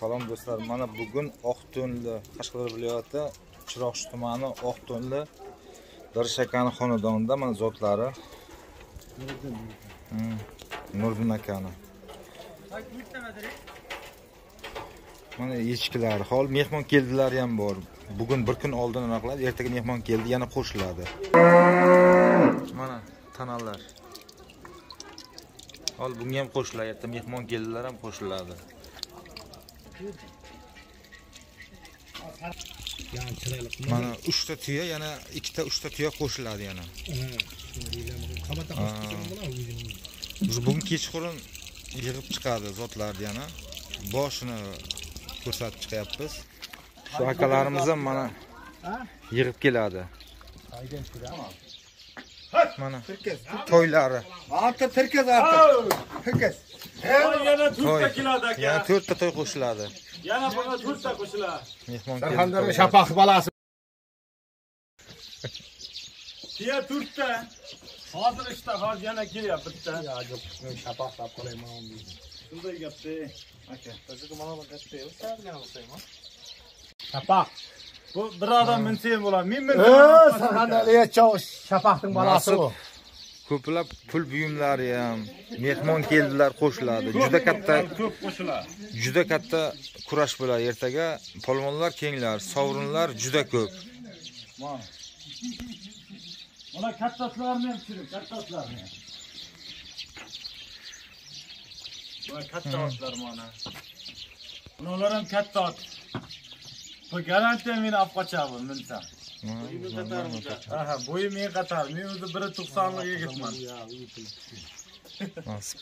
Salom do'stlar, mana bugun Oqto'nli, Qashqadaryo viloyati Chiroqchi tumani Oqto'nli Dirshakani xonadonida mana zotlari. Hmm, Nurdin akani. Mana echkilari. Hol mehmon keldilar ham bor. Bugun bir kun oldin aniqladi, ertaga mehmon keldi, yana qo'shiladi. Mana tanallar. Hol bunga ham qo'shilyapti, mehmon keldilar ham qo'shiladi. Mana 3 ta tuya, yana 2 ta 3 ta tuya qo'shiladi yana. bugun kechqurun yig'ib chiqadi zotlarni yana. Boshini ko'rsatib chiqyapmiz. Shu akalarimiz ham mana yig'ib keladi. Mana to'ylari. Türk'üz artık. Türk'üz. Yana To'y. to'rtta keladi Yana aka 4 ta to'y qo'shiladi. yana bana to'rtta qo'shiladi Mehmon Sarxandaryo keldi. shapaq balasi tuya to'rtta hozir ishda hozir yana kelyapti bitta yo'q men shapaq deb qo'yman shunday gapda aka shapaq bu bir odam minsa ham bo'ladi men minsam sarxandaryo cho'sh shapaqning balasi bu Ko'plab pul buyumlari ham mehmon keldilar qo'shiladi. Juda katta ko'p qo'shiladi juda katta kurash bo'ladi ertaga. Polvonlar kenglar, sovrinlar juda ko'p. mana kattasilarni ham tushiring kattasilarni mana katta otlar mana bunalar ham katta ot bu garantiya meni olib qochadi minsam Buyumun katarım da. Aha, buyum iyi katar. Miyim de biri tuksanlığa gitmem. Nasip.